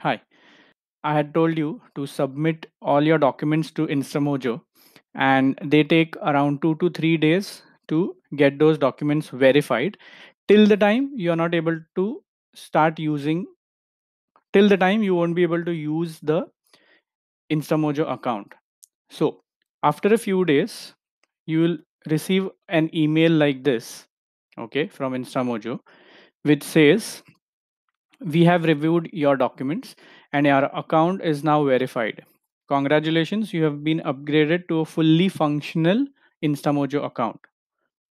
Hi. I had told you to submit all your documents to Instamojo, and they take around two to three days to get those documents verified. Till the time you are not able to start using, till the time you won't be able to use the Instamojo account. So, after a few days, you will receive an email like this, okay, from Instamojo, which says we have reviewed your documents and your account is now verified. Congratulations, you have been upgraded to a fully functional Instamojo account.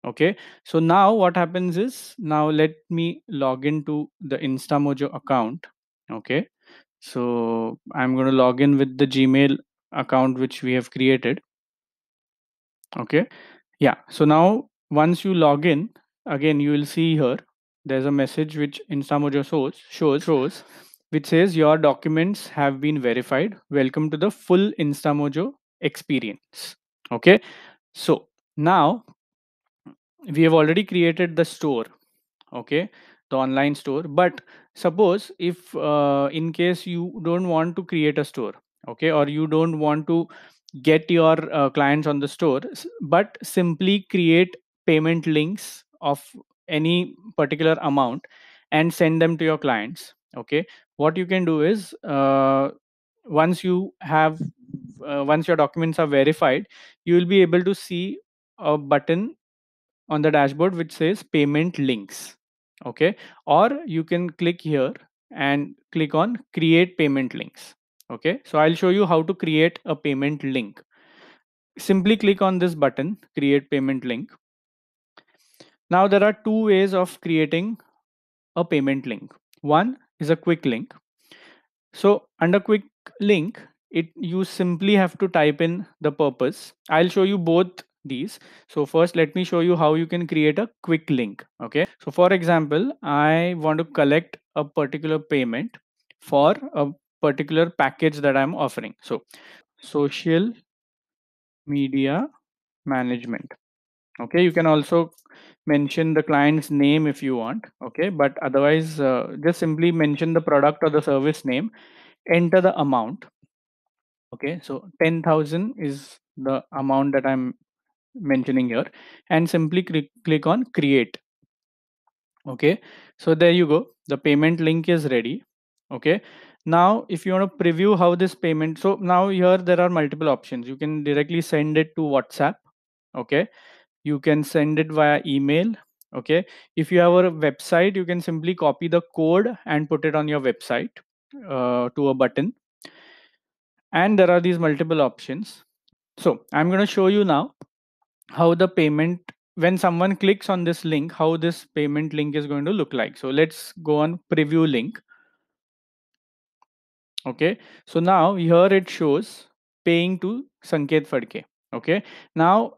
Okay, so now what happens is now let me log into the Instamojo account. Okay, so I'm going to log in with the Gmail account which we have created. Okay, yeah, so now once you log in, again, you will see here there's a message which Instamojo shows, shows, shows which says your documents have been verified. Welcome to the full Instamojo experience. Okay, so now we have already created the store. Okay, the online store. But suppose if uh, in case you don't want to create a store, okay, or you don't want to get your uh, clients on the store, but simply create payment links of any particular amount and send them to your clients okay? What you can do is uh, once you have uh, once your documents are verified you will be able to see a button on the dashboard which says payment links okay? Or you can click here and click on create payment links okay? So i'll show you how to create a payment link. Simply click on this button create payment link now there are two ways of creating a payment link. One is a quick link. So under quick link, it you simply have to type in the purpose. I'll show you both these. So first let me show you how you can create a quick link. Okay. So for example, I want to collect a particular payment for a particular package that I'm offering. So social media management okay you can also mention the client's name if you want okay? But otherwise uh, just simply mention the product or the service name enter the amount okay? So 10000 is the amount that i'm mentioning here and simply click, click on create okay? So there you go. The payment link is ready okay? Now if you want to preview how this payment so now here there are multiple options. You can directly send it to whatsapp okay you can send it via email okay? If you have a website you can simply copy the code and put it on your website uh, to a button. And there are these multiple options. So i'm going to show you now how the payment when someone clicks on this link how this payment link is going to look like. So let's go on preview link. Okay? So now here it shows paying to sanket fadke okay? Now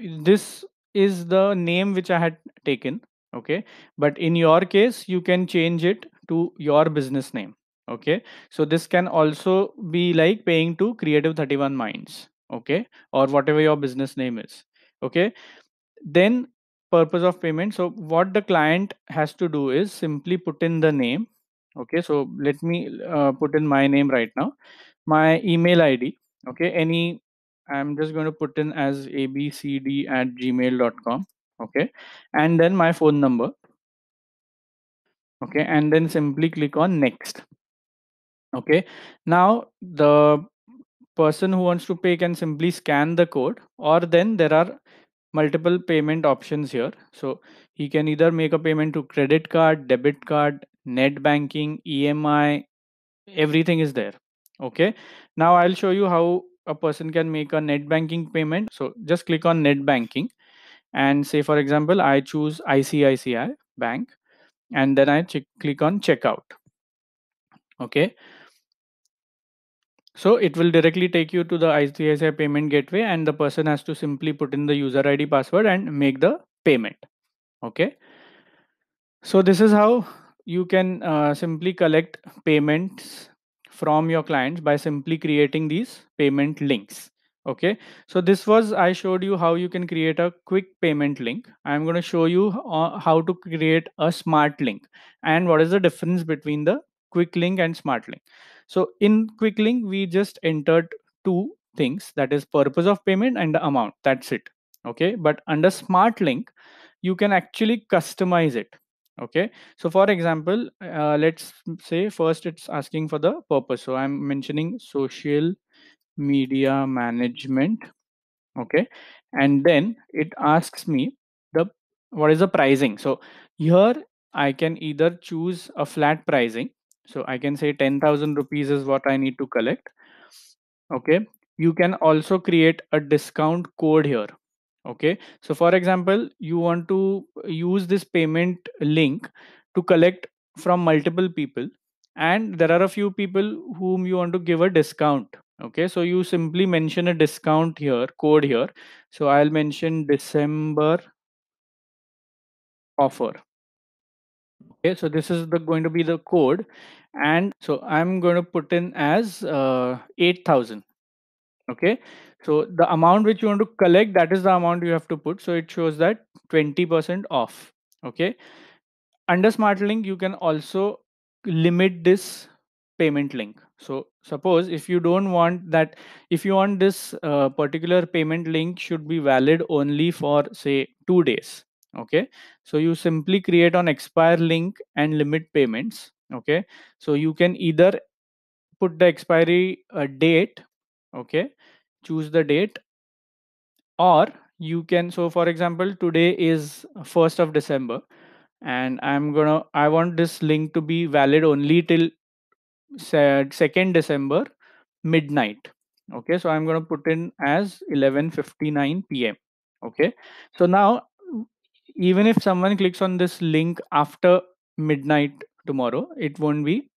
this is the name which I had taken. Okay. But in your case, you can change it to your business name. Okay. So this can also be like paying to Creative 31 Minds. Okay. Or whatever your business name is. Okay. Then purpose of payment. So what the client has to do is simply put in the name. Okay. So let me uh, put in my name right now. My email ID. Okay. Any I'm just going to put in as abcd at gmail.com. Okay. And then my phone number. Okay. And then simply click on next. Okay. Now the person who wants to pay can simply scan the code or then there are multiple payment options here. So he can either make a payment to credit card, debit card, net banking, EMI, everything is there. Okay. Now I'll show you how a person can make a net banking payment. So just click on net banking and say, for example, I choose ICICI Bank and then I click on checkout. Okay. So it will directly take you to the ICICI payment gateway and the person has to simply put in the user ID password and make the payment. Okay. So this is how you can uh, simply collect payments from your clients by simply creating these payment links okay? So this was i showed you how you can create a quick payment link. I'm going to show you uh, how to create a smart link. And what is the difference between the quick link and smart link? So in quick link we just entered two things that is purpose of payment and the amount. That's it okay? But under smart link you can actually customize it okay. So for example uh, let's say first it's asking for the purpose. So i'm mentioning social media management. Okay. And then it asks me the what is the pricing? So here i can either choose a flat pricing. So i can say 10000 rupees is what i need to collect. Okay. You can also create a discount code here okay? So for example you want to use this payment link to collect from multiple people and there are a few people whom you want to give a discount. Okay? So you simply mention a discount here code here. So i'll mention december offer. Okay? So this is the going to be the code and so i'm going to put in as uh, 8000 okay so the amount which you want to collect that is the amount you have to put. So it shows that 20% off okay? Under smart link you can also limit this payment link. So suppose if you don't want that if you want this uh, particular payment link should be valid only for say two days okay? So you simply create on expire link and limit payments okay? So you can either put the expiry uh, date okay choose the date. Or you can so for example today is 1st of december and i'm gonna i want this link to be valid only till said 2nd december midnight. Okay so i'm to put in as 11:59 pm okay so now even if someone clicks on this link after midnight tomorrow it won't be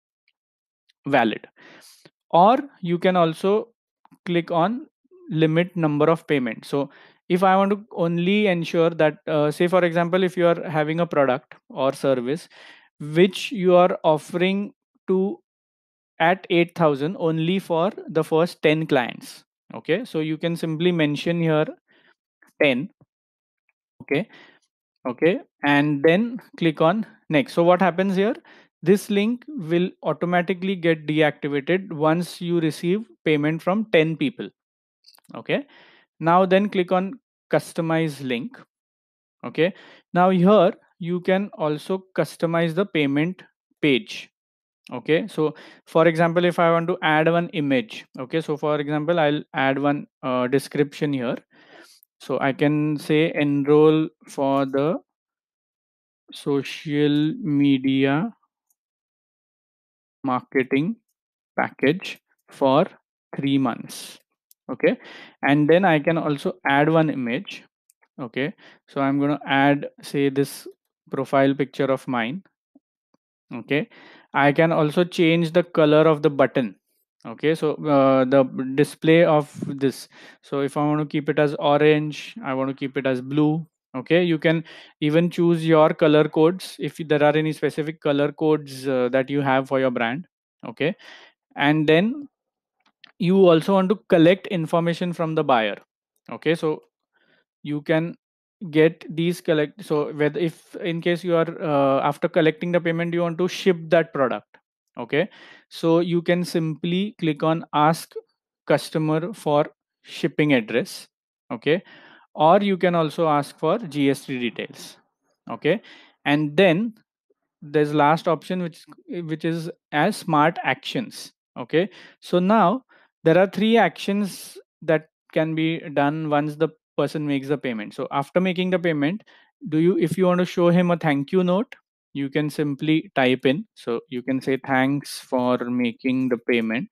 valid. Or you can also click on limit number of payments so if i want to only ensure that uh, say for example if you are having a product or service which you are offering to at 8000 only for the first 10 clients okay? So you can simply mention here 10 okay? Okay? And then click on next. So what happens here? This link will automatically get deactivated once you receive payment from 10 people okay. Now then click on customize link. Okay. Now here you can also customize the payment page. Okay. So for example if i want to add one image okay. So for example i'll add one uh, description here. So i can say enroll for the social media marketing package for three months okay? And then i can also add one image okay? So i'm going to add say this profile picture of mine okay? I can also change the color of the button okay? So uh, the display of this. So if i want to keep it as orange i want to keep it as blue okay? You can even choose your color codes if there are any specific color codes uh, that you have for your brand okay? And then you also want to collect information from the buyer. Okay so you can get these collect so whether if in case you are uh, after collecting the payment you want to ship that product. Okay so you can simply click on ask customer for shipping address. Okay or you can also ask for gst details. Okay and then there's last option which which is as smart actions. Okay so now there are three actions that can be done once the person makes the payment. So after making the payment do you if you want to show him a thank you note you can simply type in. So you can say thanks for making the payment.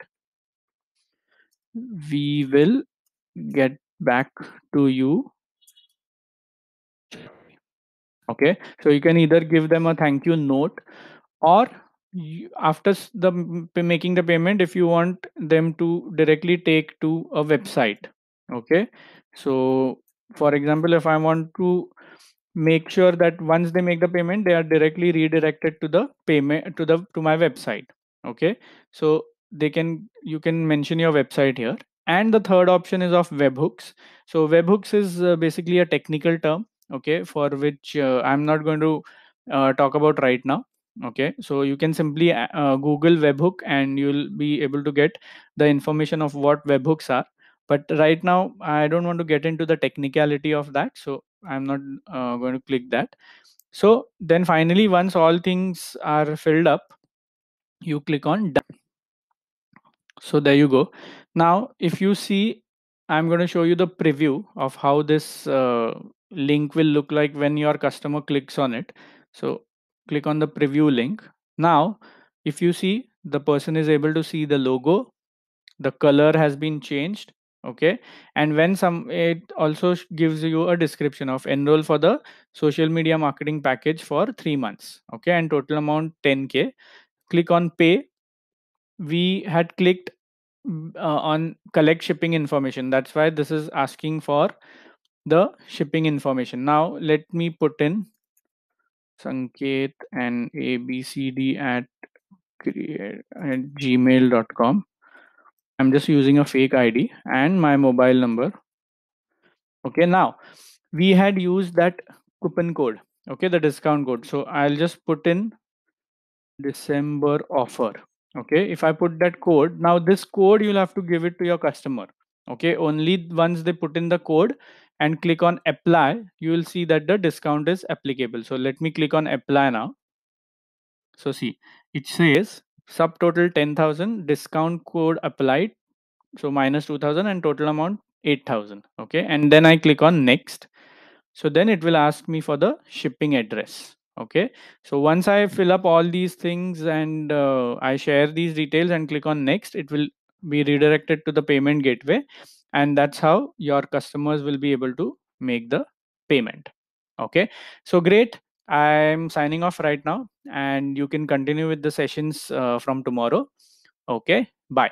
We will get back to you. Okay. So you can either give them a thank you note or after the making the payment if you want them to directly take to a website okay? So for example if i want to make sure that once they make the payment they are directly redirected to the payment to the to my website okay? So they can you can mention your website here. And the third option is of webhooks. So webhooks is uh, basically a technical term okay for which uh, i'm not going to uh, talk about right now okay so you can simply uh, uh, google webhook and you'll be able to get the information of what webhooks are. But right now i don't want to get into the technicality of that so i'm not uh, going to click that. So then finally once all things are filled up you click on done. So there you go. Now if you see i'm going to show you the preview of how this uh, link will look like when your customer clicks on it. So click on the preview link. Now if you see the person is able to see the logo. The color has been changed okay? And when some it also gives you a description of enroll for the social media marketing package for 3 months okay? And total amount 10k click on pay. We had clicked uh, on collect shipping information. That's why this is asking for the shipping information. Now let me put in sanket and abcd at, at gmail.com i'm just using a fake id and my mobile number. Okay now we had used that coupon code okay the discount code. So i'll just put in december offer okay? If i put that code now this code you'll have to give it to your customer okay? Only once they put in the code and click on apply you will see that the discount is applicable. So let me click on apply now. So see it says subtotal 10000 discount code applied. So minus 2000 and total amount 8000 okay? And then i click on next. So then it will ask me for the shipping address okay? So once i fill up all these things and uh, i share these details and click on next it will be redirected to the payment gateway and that's how your customers will be able to make the payment. Okay? So great. I'm signing off right now and you can continue with the sessions uh, from tomorrow. Okay? Bye